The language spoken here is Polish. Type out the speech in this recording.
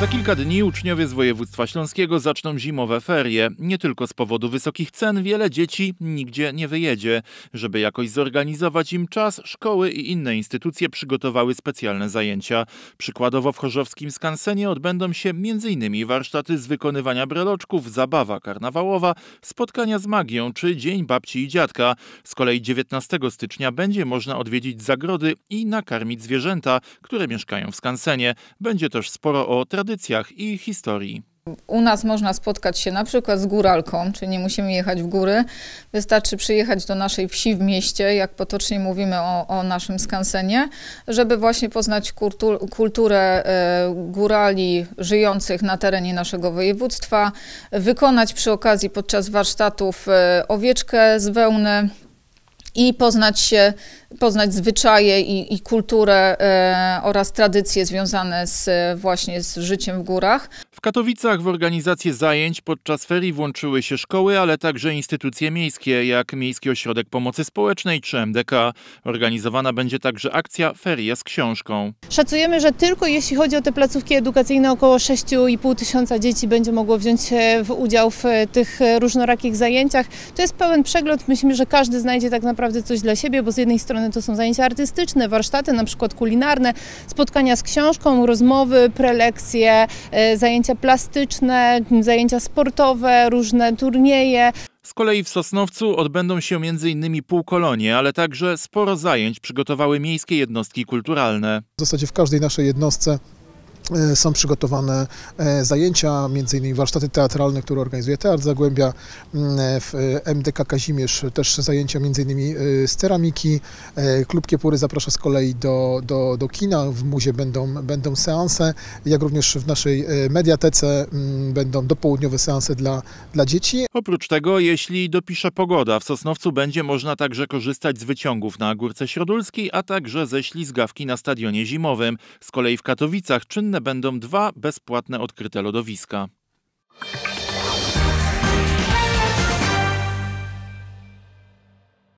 Za kilka dni uczniowie z województwa śląskiego zaczną zimowe ferie. Nie tylko z powodu wysokich cen wiele dzieci nigdzie nie wyjedzie. Żeby jakoś zorganizować im czas, szkoły i inne instytucje przygotowały specjalne zajęcia. Przykładowo w chorzowskim skansenie odbędą się m.in. warsztaty z wykonywania breloczków, zabawa karnawałowa, spotkania z magią czy Dzień Babci i Dziadka. Z kolei 19 stycznia będzie można odwiedzić zagrody i nakarmić zwierzęta, które mieszkają w skansenie. Będzie też sporo o tradycjach i historii. U nas można spotkać się na przykład z góralką, czyli nie musimy jechać w góry. Wystarczy przyjechać do naszej wsi w mieście, jak potocznie mówimy o, o naszym skansenie, żeby właśnie poznać kultur, kulturę e, górali żyjących na terenie naszego województwa, wykonać przy okazji podczas warsztatów e, owieczkę z wełny i poznać się, poznać zwyczaje i, i kulturę e, oraz tradycje związane z, właśnie z życiem w górach. W Katowicach w organizację zajęć podczas ferii włączyły się szkoły, ale także instytucje miejskie, jak Miejski Ośrodek Pomocy Społecznej czy MDK. Organizowana będzie także akcja Feria z książką. Szacujemy, że tylko jeśli chodzi o te placówki edukacyjne, około 6,5 tysiąca dzieci będzie mogło wziąć w udział w tych różnorakich zajęciach. To jest pełen przegląd. Myślimy, że każdy znajdzie tak naprawdę coś dla siebie, bo z jednej strony to są zajęcia artystyczne, warsztaty, na przykład kulinarne, spotkania z książką, rozmowy, prelekcje, e, zajęcia plastyczne, zajęcia sportowe, różne turnieje. Z kolei w Sosnowcu odbędą się m.in. półkolonie, ale także sporo zajęć przygotowały miejskie jednostki kulturalne. W zasadzie w każdej naszej jednostce są przygotowane e, zajęcia, m.in. warsztaty teatralne, które organizuje Teatr Zagłębia, w MDK Kazimierz też zajęcia m.in. z ceramiki. E, Klub Kiepury zaprasza z kolei do, do, do kina, w muzie będą, będą seanse, jak również w naszej mediatece będą dopołudniowe seanse dla, dla dzieci. Oprócz tego, jeśli dopisze pogoda, w Sosnowcu będzie można także korzystać z wyciągów na Górce Środulskiej, a także ze ślizgawki na stadionie zimowym. Z kolei w Katowicach czynne dostępne będą dwa bezpłatne odkryte lodowiska.